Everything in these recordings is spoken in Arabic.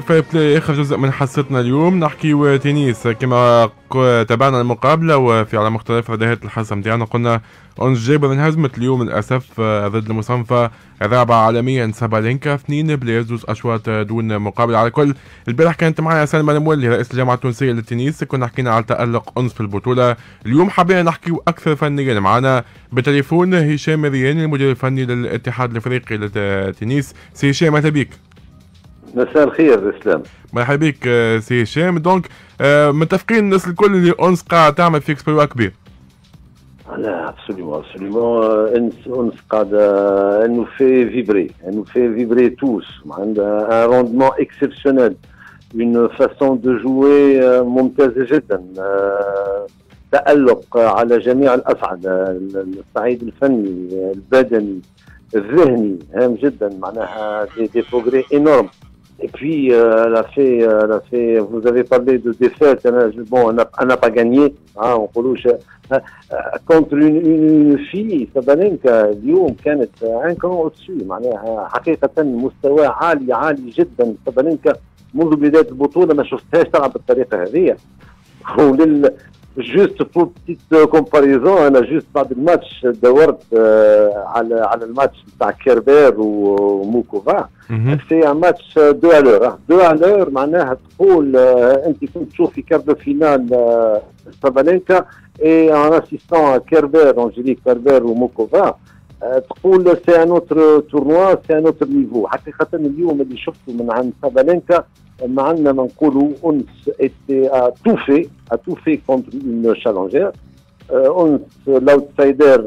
Fair Play آخر جزء من حصتنا اليوم. نحكي تنس كما تابعنا المقابلة وفي على مختلف ردهات الحصة نتاعنا قلنا أنس جابر انهزمت اليوم للأسف ضد المصنفة الرابعة عالميا سابالينكا اثنين بلازوس أشواط دون مقابل على كل البارح كانت معنا سلمى المولي رئيس الجامعة التونسية للتنس كنا حكينا على تألق أنس في البطولة. اليوم حبينا نحكي أكثر فنيا معنا. بتليفون هشام رياني المدير الفني للاتحاد الإفريقي للتنس سي هشام بك مساء الخير أسلام. مرحبا بك سي هشام. دونك متفقين الناس الكل اللي اونس قاعد تعمل في اكسبيروا كبير لا absolument أنس أنس قاعدة انه في فيبري انه في فيبري توس عندها ان روندمون اكسبسيونيل اون فاسون دو جوي ممتازة جدا تألق على جميع الأصعدة الصعيد الفني البدني الذهني هام جدا. معناها des, des progrès énormes Et puis, euh, elle a fait, euh, elle a fait, vous avez parlé de défaite, a, bon, elle n'a pas gagné, hein, ما نقولوش contre une, une fille سابالينكا اليوم كانت ان كان aussi معناها حقيقة مستوى عالي عالي جدا سابالينكا منذ بداية البطولة ما شفتهاش تلعب بالطريقة هذه ولل juste pour petite comparaison أنا juste بعد الماتش دورت على على الماتش بتاع كيربير وموكوفا c'est un match de, alors, de, alors معناها تقول انت كنت تشوف في quart de finale سابالينكا et en assistant كيربير انجيليك كيربير وموكوفا تقول c'est un autre tournoi c'est un autre niveau. حقيقة اليوم اللي شفته من عند سابالينكا ما عندنا ما نقولوا أنس était tout fait tout fait contre un challenger أنس ل outsider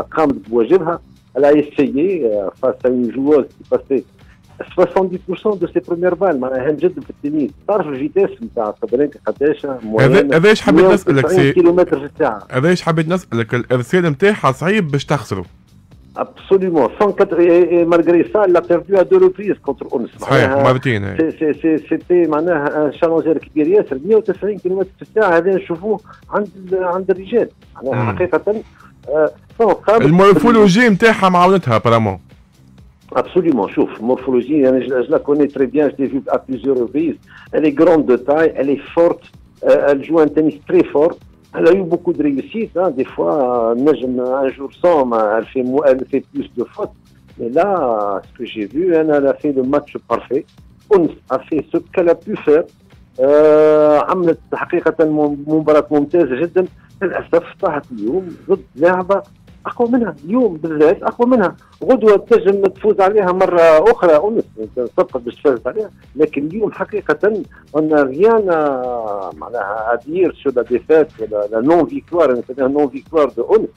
قامت بواجبها. Elle a essayé euh, face à une joueuse qui passait 70% de ses premières balles. معناها هام جدا في التنس؟ تعرف ال vitesse نتاع سابالينكا قداش هذا إيش حبيت نسألك c'est كيلومتر في الساعة. هذا إيش حبيت نسألك؟ الارسال نتاعها صعيب باش تخسره Absolument. 104, et, et malgré ça, elle a perdu à deux reprises contre Ons. صحيح مرتين سيتي معناها ان شالونجير كبير ياسر 190 كم في الساعه هذا نشوفوه عند عند الرجال معناها حقيقه المورفولوجي نتاعها معاونتها برامون Absolument, chauffe. Morphologie, je, la connais très bien, je l'ai vue à plusieurs reprises. Elle est grande de taille, elle est forte, euh, elle joue un tennis très fort. Elle a eu beaucoup de réussite. Hein. Des fois, un jour sans, elle fait, elle fait plus de fautes. Mais là, ce que j'ai vu, elle a fait le match parfait. On a fait ce qu'elle a pu faire. عملت حقيقة مباراة ممتازة جدا للأسف طاحت اليوم ضد لاعبة أقوى منها. اليوم بالذات أقوى منها. غدوة تنجم تفوز عليها مرة أخرى. انس تبقى باش تفوز عليها. لكن اليوم حقيقة on ريان معناها أدير سو لا ديفات لا نون فيكتوار نون فيكتوار دو انس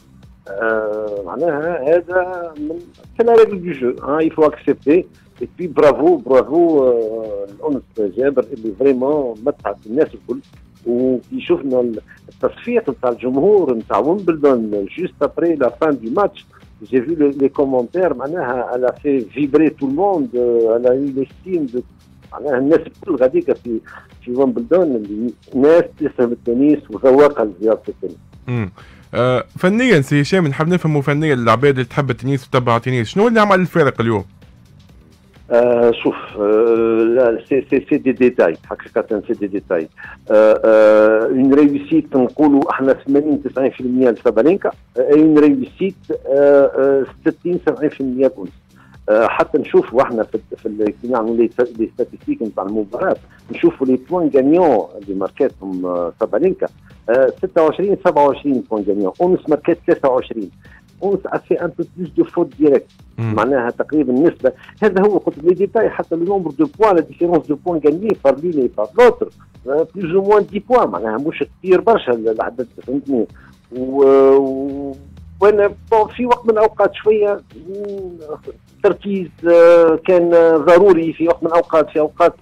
معناها هذا من سي لا ريغل دو جو ها يفو اكسبتي اي بي برافو برافو الانس جابر اللي vraiment متعب الناس الكل وكي شفنا التصفيق نتاع الجمهور نتاع ويمبلدون juste après la fin de match j'ai vu les, commentaires معناها tout le monde elle a eu l'estime de معناها الناس الكل غاديك في في ويمبلدون ناس تفهم التنس وذواقه لزياره التنس. آه فنيا سي هشام نحب نفهموا فنيا العباد اللي تحب التنس وتتبع التنس شنو اللي عمل الفارق اليوم؟ آه شوف آه c'est c'est c'est des détails حقيقه c'est des détails en réussite نقولوا إحنا 80 90% لسابالينكا en réussite 60 70% أونس حتى نشوفوا إحنا في في كي نعملوا les statistiques نتاع المباراة نشوفوا les points gagnants اللي ماركاتهم سابالينكا 26 27 points gagnants أونس ماركات 23 avec un peu plus de fautes directes. معناها تقريبا النسبة. هذا هو قلت لي détails حتى le nombre de points la différence de points gagnés par l'une et par l'autre. plus ou moins 10 points معناها مش كثير برشا العدد فهمتني؟ و وأنا في وقت من الأوقات شوية التركيز كان ضروري في وقت من الأوقات في أوقات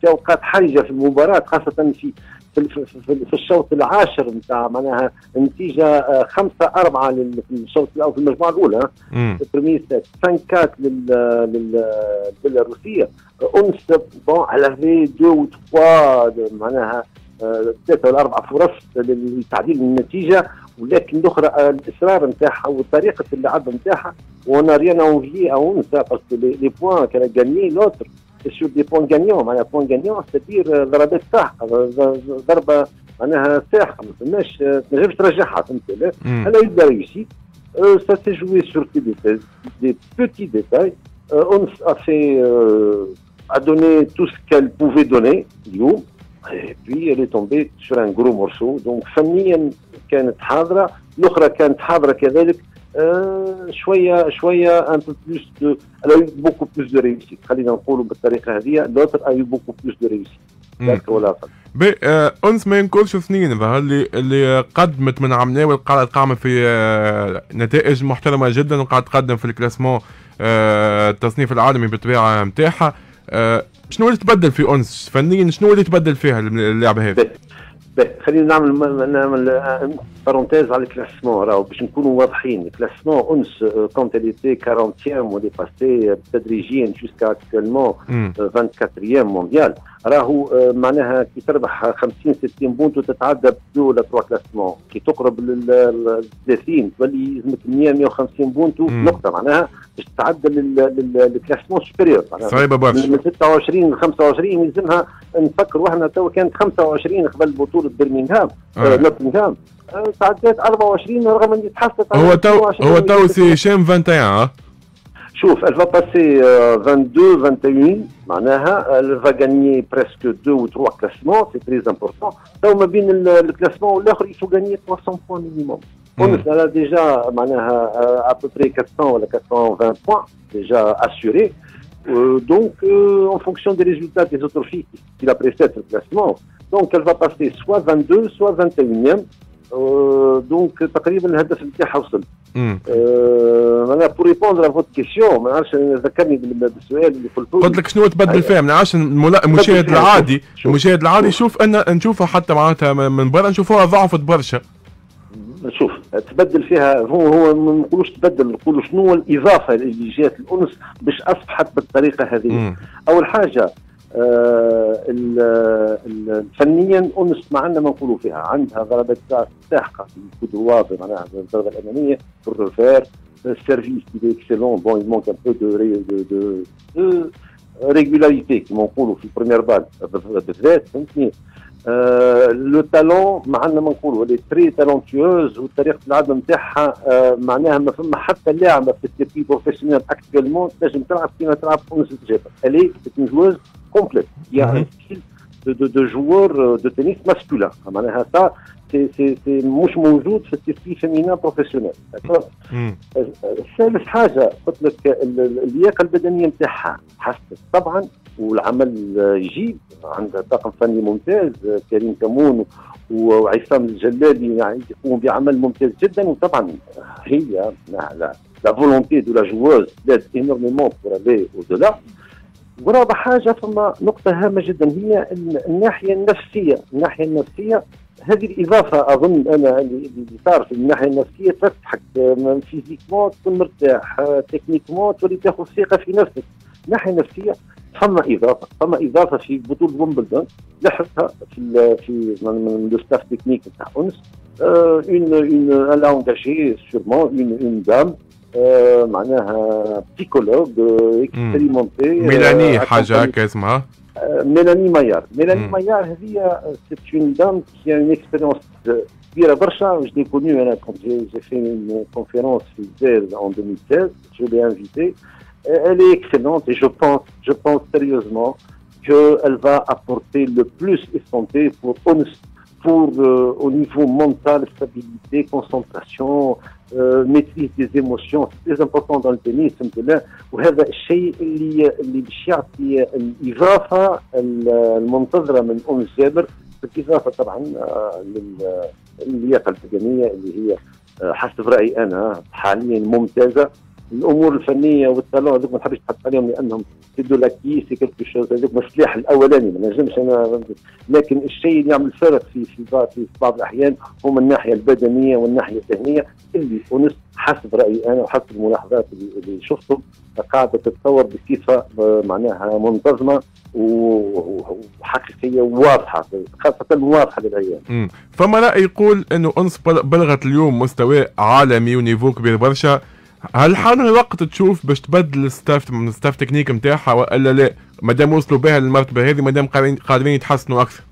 في أوقات حرجة في المباراة خاصة في في, في, في الشوط العاشر نتاع معناها النتيجه خمسة أربعة في الشوط الأول في المجموعة الأولى. البريمير سيت 5 4 للبيلاروسية أونس بون على في دو و تخوا معناها ثلاثة ولا أربع فرص لتعديل النتيجة. ولكن الأخرى الإصرار نتاعها وطريقة اللعب نتاعها. وأنا ريان اونفي أونس باسكو لي بوان كان غاني لوتر سور دي بوان غانيون معناها بوان غانيون ستير ضربات ساحقه ضربه معناها ساحقه ما فماش ما تنجمش ترجعها فهمت elle a bien réussi ça s'est joué sur des détails, des petits détails. Euh, on a fait, euh, a donné tout ce qu'elle pouvait donner, اليوم et puis elle est tombée sur un gros morceau donc فنيا كانت حاضره الاخرى كانت حاضره كذلك آه شوية شوية un plus de beaucoup plus de réussite خلينا نقولوا بالطريقة هذه l'autre a eu beaucoup plus de réussite ذاك بي آه أنس ما ينقولش سنين اللي اللي قدمت من عمناوي قاعدة قامت في آه نتائج محترمة جدا وقاعد تقدم في الكلاسمون آه التصنيف العالمي بالطبيعة نتاعها آه شنو اللي تبدل في أنس؟ فنيا شنو اللي تبدل فيها اللعبة هذه؟ خلينا نعمل نعمل بارونتيز على الكلاسمون راهو باش نكونوا واضحين. الكلاسمون أنس كونت اليتي 40 ولي باسي تدريجيا جوسكا اكتوالمون 24 مونديال راهو معناها كي تربح 50 60 بونت وتتعدى بدو ولا تروح كلاسمون كي تقرب لل 30 تولي يلزمك 100 150 بونت نقطة. معناها باش تتعدى للكلاسمون سوبيريور. صعيبه برشا من 26 ل 25 يلزمها نفكر وإحنا تو كانت 25 قبل بطولة برمنغهام آه. نوتنغهام. تعدات 24 رغم إني تحسست هو تو هو تو سي شام 21 شوف elle va passer 22 21 معناها elle va gagner presque 2 ou 3 classements c'est très important تو ما بين الكلاسمون والاخر il faut gagner 300 points minimum تونس elle a déjà معناها à peu près 400 ولا 420 points déjà assurés Euh, donc, euh, en fonction des résultats des autres filles qui la précèdent le classement, donc elle va passer soit 22, soit 21e. Euh, donc تقريبا الهدف نتاعها وصل. معناها pour répondre à votre question ما نعرفش ذكرني بالسؤال اللي قلته قلت لك شنو تبدل فيها ما نعرفش المشاهد العادي. المشاهد العادي يشوف ان نشوفها حتى معناتها من برا نشوفوها ضعفت برشا. شوف تبدل فيها هو هو ما نقولوش تبدل نقولوا شنو الإضافة اللي جات الأنس باش أصبحت بالطريقة هذه. أول حاجة فنيا انس ما عندنا ما نقولوا فيها عندها ضربات ساحقه في ال coup droit معناها الضربه الاماميه في ال revers ال service qui est excellent bon il manque un peu de de de régularité كيما نقولوا في ال première balle بالذات فهمتني آه le talent ما عندنا ما نقولوا elle est très talentueuse وطريقه اللعب نتاعها آه معناها ما فما حتى لاعبه في ال circuit professionnel actuellement تنجم تلعب كيما تلعب انس الجبل الي joueuse complète il y a du du joueur de tennis masculin معناها سا سي سي سي مش موجود في ال circuit féminin professionnel ثالث حاجة قلت لك اللياقه البدنيه نتاعها حسنت طبعا والعمل يجيب عندها طاقم فني ممتاز كريم كمون وعصام الجلالي يعني يقوم بعمل ممتاز جدا وطبعا هي la la volonté de la joueuse l'aide énormément pour aller au ورابع حاجة فما نقطة هامة جدا هي الناحية النفسية. الناحية النفسية هذه الإضافة أظن أنا اللي صار في الناحية النفسية تفتحك physiquement تكون مرتاح techniquement تولي تاخذ ثقة في نفسك. الناحيه النفسية فما إضافة. فما إضافة في بطولة ويمبلدون. لاحظتها في في من le staff technique نتاع انس on on elle a engagé sûrement une une dame معناها psychologue expérimentée ميلاني حاجة هكا اسمها ميلاني مايار ميلاني مايار هذه c'est une dame qui a une expérience كبيره برشا je l'ai connue أنا كنت j'ai fait une conférence في الجزائر en 2016 je l'ai invitée elle est excellente et je pense, je pense sérieusement qu'elle va apporter le plus escompté pour, pour euh, au niveau mental, stabilité, concentration, euh, maîtrise des émotions. C'est très important dans le tennis. وهذا الشيء اللي اللي باش يعطي الاضافه المنتظرة من أنس جابر بالإضافة طبعا للياقة البدنية اللي هي حسب رأيي أنا حاليا ممتازة الأمور الفنية وال talent هذوك ما تحبش تحط عليهم لأنهم c'est de l'acquis c'est quelque هذوك السلاح الأولاني ما نجمش أنا لكن الشيء اللي يعمل فرق في في في بعض الأحيان هما الناحية البدنية والناحيه الذهنية. اللي انس حسب رأيي أنا وحسب الملاحظات اللي شفتهم قاعدة تتطور بصفة معناها منتظمة وحقيقية وواضحة خاصة واضحة للعيان. فما رأي يقول إنه انس بلغت اليوم مستوى عالمي و niveau كبير برشا. هل حان الوقت تشوف باش تبدل ال staff من ال staff technique نتاعها وإلا لا؟ ما دام وصلوا بها للمرتبة هذه ما دام قادرين يتحسنوا أكثر.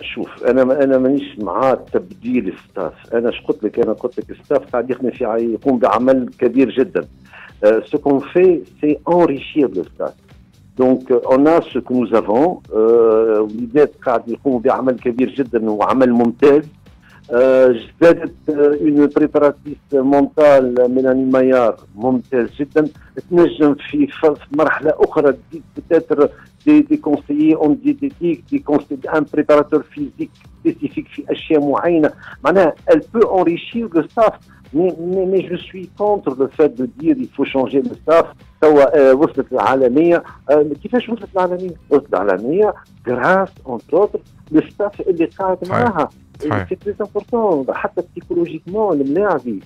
شوف أنا أنا مانيش مع تبديل ال staff. أنا اش قلت لك؟ أنا قلت لك ال staff قاعد يخدم في يقوم بعمل كبير جدا. ce qu'on fait c'est enrichir le staff donc on ce que nous avons وليدات قاعد يقوموا بعمل كبير جدا وعمل ممتاز. زادت une préparatrice mentale ميلاني مايار ممتاز جدا. تنجم في مرحلة أخرى تزيد peut-être des des conseillers en diététique des conseillers un préparateur physique spécifique في أشياء معينة. معناها elle peut enrichir mais, mais, mais je suis contre le fait de dire il faut changer le staff. وصلت العالميه كيفاش وصلت العالميه؟ وصلت العالميه grâce entre ال staff اللي قاعد معاها c'est très important حتى psychologiquement الملاعبي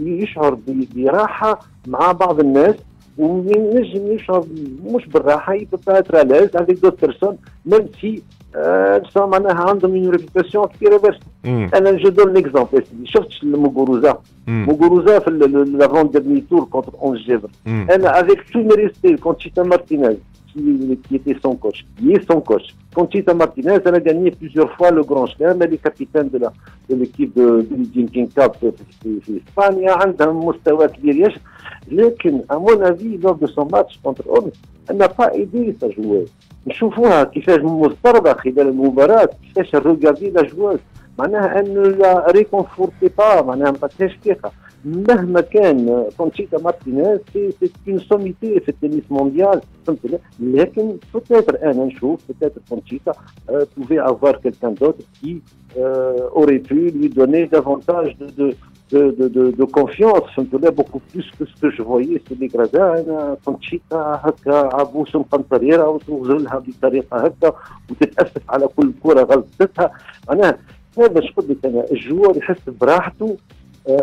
يشعر براحه مع بعض الناس وينجم يشعر مش بالراحه يبقى ترالاز افيك دوت بيرسون ميم سي سو معناها عندهم اون ريبيتاسيون كثير باش انا جو دون ليكزومبل شفت مقوروزا مقوروزا في لافون ديرني تور كونتر اون جيفر انا افيك تو مي ريسبي كونتشيتا مارتينيز qui, qui, était son coach, qui est son coach. Conchita Martinez, elle a gagné plusieurs fois le Grand Chelem, elle est capitaine de l'équipe de, de, de Drinking Cup في اسبانيا عندها مستوى كبير يشهد لكن à mon avis lors de son match contre Homs elle n'a pas aidé sa joueuse نشوفوها كيفاش مضطربة خلال المباراة كيفاش الروغافي لا جوز. معناها ان لا ريكونفورتي با معناها ما تعطيهاش ثقة. مهما كان كونشيتا مارتينيز سي اون سوميتي في التنس مونديال فهمت لكن بوتيتر أنا نشوف بوتيتر كونشيتا pouvait avoir quelqu'un d'autre qui aurait pu lui donner davantage de de, de, de, de confiance فهمت beaucoup plus que ce que je voyais sur les gradins أنا كونشيتا هكا عبوس قمطريره وتوصل لها بطريقه هكا وتتاسف على كل كره غلطتها معناها هذا قلت لك أنا ال joueur يحس براحته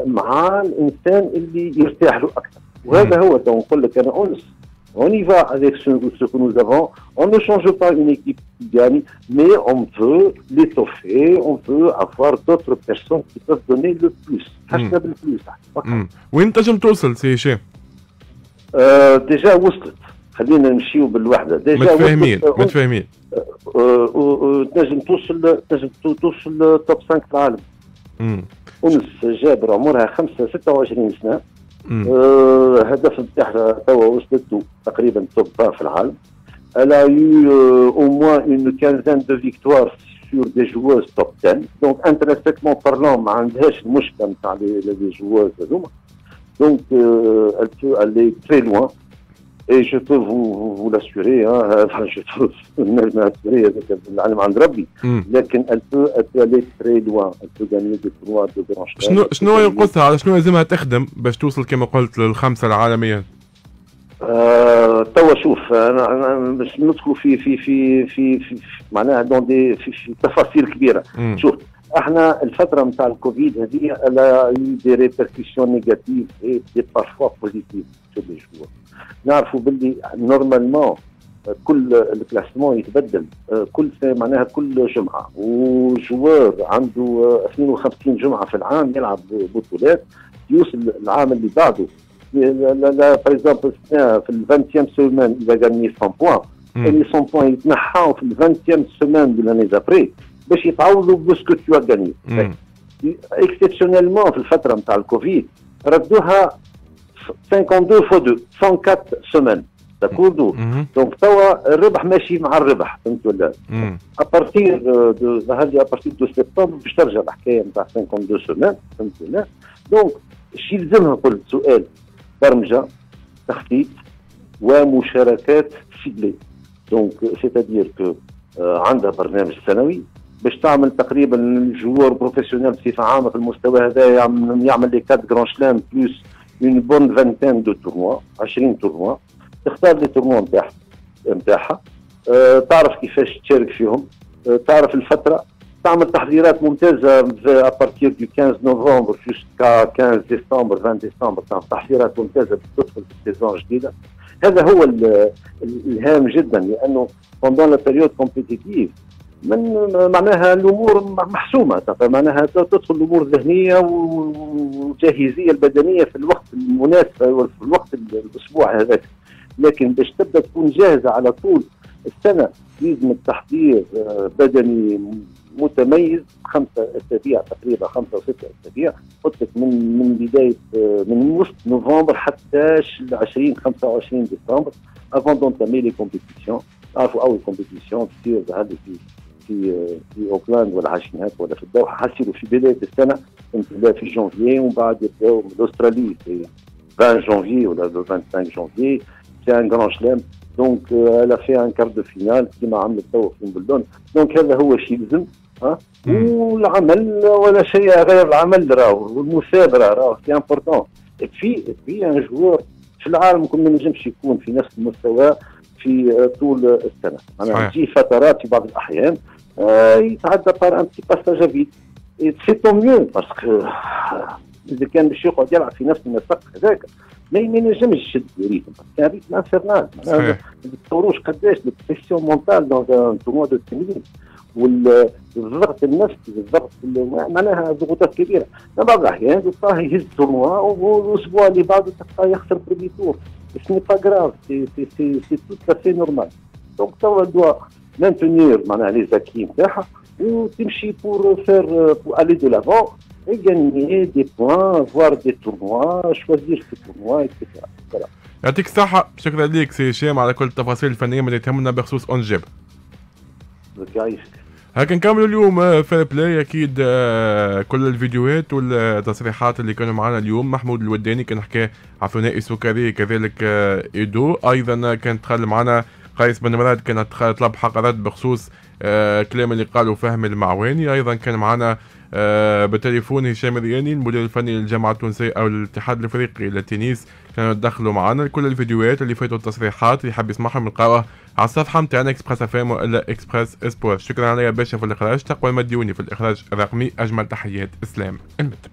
مع الانسان اللي يرتاح له أكثر وهذا هو تو نقول لك أنا انس On y va avec ce, ce, que nous avons. On ne change pas une équipe qui gagne, mais on veut l'étoffer, on veut avoir d'autres personnes qui peuvent donner le plus. حاجة بالفلوس وين تنجم توصل سي هشام؟ آه ديجا وصلت خلينا نمشيو بالوحده ديجا متفاهمين متفاهمين تنجم توصل تنجم توصل توب 5 في العالم تونس جابر عمرها 5 26 سنه آه هدف نتاعها توا وصلت تقريبا توب 20 في العالم Elle a eu euh, au moins une quinzaine de victoires sur des joueuses top 10. Donc, intrinsèquement parlant, ما عندهاش المشكله نتاع les joueuses هذوما. Donc, euh, elle peut aller très loin. Peux vous, vous, vous l'assurer, hein, enfin, je peux m'assurer avec العلم عند ربي لكن elle peut, elle peut aller très loin, elle peut gagner des tournois de grand chelem. شنو شنو ينقصها على شنو لازمها تخدم باش توصل كما قلت للخمسة العالمية؟ آه توا شوف أنا باش ندخلوا في في في في, في معناها dans des في, في تفاصيل كبيرة مم. شوف إحنا الفترة نتاع الكوفيد هذه elle a des répercussions négatives et des parfois positives sur les joueurs. نعرفوا باللي normalement كل ال classement يتبدل كل معناها كل جمعة. و joueur عنده 52 جمعة في العام يلعب بطولات يوصل العام اللي بعده. لا par exemple في ال 20 semaines إذا gagner 100 points les 100 points يتنحاو في ال 20 semaines de l'année d'après باش يتعوضوا parce que tu gagnes exceptionnellement في الفترة نتاع الكوفيد ردوها 52 fois 2 104 semaines d'accord donc توا الربح ماشي مع الربح فهمت ولا؟ à partir de ظهر لي à partir de سبتمبر باش ترجع الحكاية نتاع 52 semaines فهمت ولا؟ donc الشيء يلزمها قلت سؤال برمجة تخطيط ومشاركات ciblées donc c'est-à-dire que عندها برنامج سنوي باش تعمل تقريبا ال joueur professionnel بصفة عامة في المستوى هذا يعمل, les 4 grands chelems plus une bonne vingtaine de tournois 20 tournois تختار les tournois نتاعها نتاعها تعرف كيفاش تشارك فيهم. أه تعرف الفترة. تعمل تحضيرات ممتازة à partir du 15 نوفمبر jusqu'à 15 ديسمبر 20 ديسمبر تعمل تحضيرات ممتازة تدخل في ال saison جديدة. هذا هو الهام جدا لأنه pendant la période compétitive من معناها الأمور محسومة معناها تدخل الأمور الذهنية والجاهزية البدنية في الوقت المناسب في الوقت الأسبوع هذاك. لكن باش تبدأ تكون جاهزة على طول السنة لازم التحضير آه، بدني متميز خمسة أسابيع تقريبا خمسة وستة أسابيع قلت لك من من بداية آه، من وسط نوفمبر حتى 20 25 ديسمبر avant d'entamer les compétitions تعرفوا اول compétition تصير هذه في في في اوكلاند ولا عايشين هكا ولا في الدوحه حصيروا في بداية السنة تبدا في جانفي ومن بعد يبداو من الاسترالي في 20 جانفي ولا 25 جانفي c'est un grand chelem donc elle a fait un quart de finale كيما عملت تو في ويمبلدون donc هذا هو الشيء لازم ها؟ والعمل ولا شيء غير العمل راهو والمثابرة راهو c'est important في في un joueur في العالم كل ما نجمش يكون في نفس المستوى في طول السنة. أنا تجي فترات في بعض الأحيان يتعدى par un petit passage vide c'est tant mieux parce que اذا كان باش يقعد يلعب في نفس النسق هذاك ما ينجمش يشد rythme كان rythme infernal ما تتصوروش قداش ال pression mentale d'un tournoi de tennis والضغط النفسي الضغط معناها ضغوطات كبيره بعض الاحيان تلقاه يهز tournoi والاسبوع اللي بعده تلقاه يخسر premier tour c'est pas grave c'est c'est c'est c'est tout à fait normal donc توا doit maintenir معناها les acquis نتاعها وتمشي pour faire pour aller de l'avant et gagner des points, voir des tournois, choisir ces tournois, etc. Voilà. يعطيك الصحة شكرا ليك سي هشام على كل التفاصيل الفنية اللي تهمنا بخصوص أنس جابر. يعيشك. هكا نكملوا اليوم Fair Play أكيد كل الفيديوهات والتصريحات اللي كانوا معنا اليوم محمود الوداني كان حكى على ثنائي سكري كذلك إيدو أيضا كان دخل معنا قيس بن مراد كانت طلب حق رد بخصوص كلام اللي قالوا فهمي المعواني. أيضا كان معنا آه بالتليفون هشام رياني المدير الفني للجامعة التونسية أو الاتحاد الإفريقي للتنس. كانوا تدخلوا معنا كل الفيديوهات اللي فاتوا التصريحات اللي حاب يسمعهم يلقاوها على الصفحة نتاعنا اكسبريس اف ام وإلا اكسبريس اسبور شكرا عليا باشا في الإخراج. تقوى المديوني في الإخراج الرقمي. أجمل تحيات. إسلام المتب